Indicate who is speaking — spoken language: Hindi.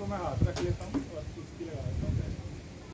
Speaker 1: इसको मैं हाथ रख लेता हूँ।